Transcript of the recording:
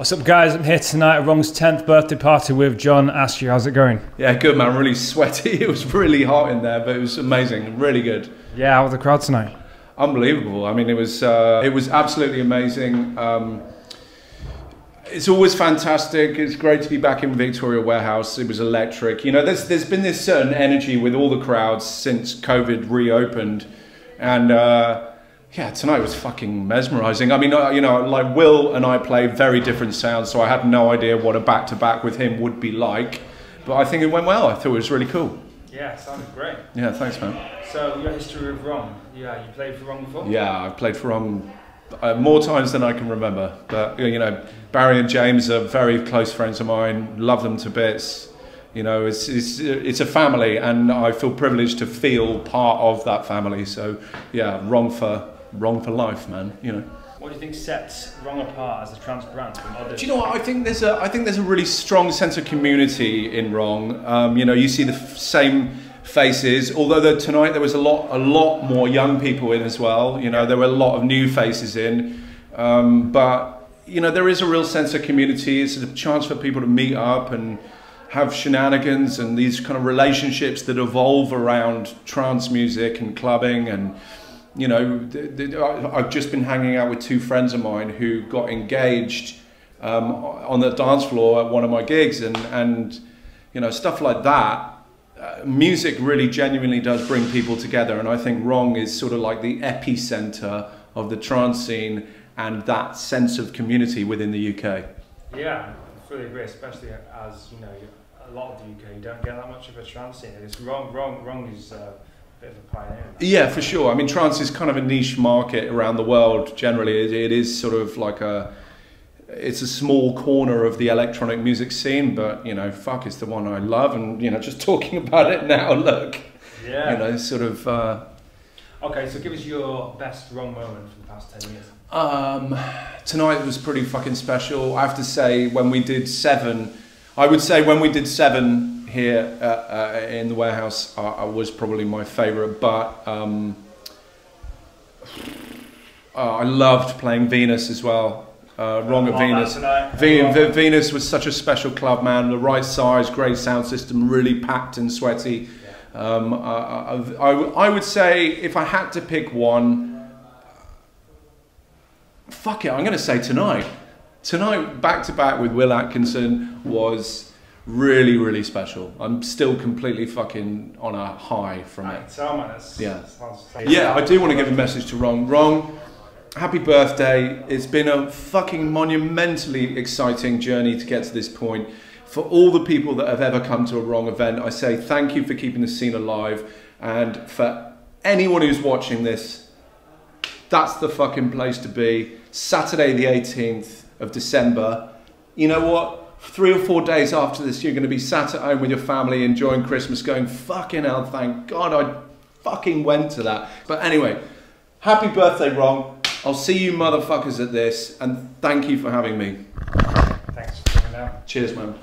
What's up, guys? I'm here tonight at Rong's 10th birthday party with John Askew. How's it going? Yeah, good man. Really sweaty. It was really hot in there, but it was amazing. Really good. Yeah, how was the crowd tonight? Unbelievable. I mean, it was uh, it was absolutely amazing. Um, it's always fantastic. It's great to be back in Victoria Warehouse. It was electric. You know, there's there's been this certain energy with all the crowds since COVID reopened, and. Uh, yeah, tonight was fucking mesmerizing. I mean, uh, you know, like Will and I play very different sounds, so I had no idea what a back to back with him would be like. But I think it went well. I thought it was really cool. Yeah, sounded great. Yeah, thanks, man. So, your history with Rong? Yeah, you played for Rong before? Yeah, I've played for Rong uh, more times than I can remember. But, you know, Barry and James are very close friends of mine, love them to bits. You know, it's, it's, it's a family, and I feel privileged to feel part of that family. So, yeah, Rong for Rong for life, man. You know. What do you think sets Rong apart as a trance brand from others? Do you know what I think? There's a I think there's a really strong sense of community in Rong. Um, you know, you see the f- same faces. Although the, tonight there was a lot a lot more young people in as well. You know, there were a lot of new faces in, um, but you know there is a real sense of community. It's a chance for people to meet up and have shenanigans and these kind of relationships that evolve around trance music and clubbing and you know, I've just been hanging out with two friends of mine who got engaged um, on the dance floor at one of my gigs, and and you know stuff like that. Uh, music really genuinely does bring people together, and I think Rong is sort of like the epicenter of the trance scene and that sense of community within the UK. Yeah, I fully agree, especially as you know a lot of the UK you don't get that much of a trance scene. It's Rong, Rong, Rong is. Uh, bit of a pioneer. Yeah, for sure. I mean, trance is kind of a niche market around the world. Generally, it, it is sort of like a it's a small corner of the electronic music scene, but you know, fuck, it's the one I love, and you know, just talking about it now, look, yeah, you know, sort of. Uh, okay, so give us your best Rong moment from the past ten years. Um, tonight was pretty fucking special. I have to say, when we did seven, I would say when we did seven, here uh, uh, in the warehouse uh, was probably my favourite, but um, I loved playing Venus as well. Uh, Rong at Venus. Ve Venus was such a special club, man. The right size, great sound system, really packed and sweaty. Um, I, I, I would say if I had to pick one, fuck it, I'm going to say tonight. Tonight, back to back with Will Atkinson was really, really special. I'm still completely fucking on a high from it. Tell man, yeah. Yeah, I do want to give a message to Rong. Rong, happy birthday. It's been a fucking monumentally exciting journey to get to this point. For all the people that have ever come to a Rong event, I say thank you for keeping the scene alive. And for anyone who's watching this, that's the fucking place to be. Saturday, the 18th of December. You know what? Three or four days after this, you're going to be sat at home with your family enjoying Christmas, going, fucking hell, thank God I fucking went to that. But anyway, happy birthday, Rong. I'll see you motherfuckers at this, and thank you for having me. Thanks for coming out. Cheers, man.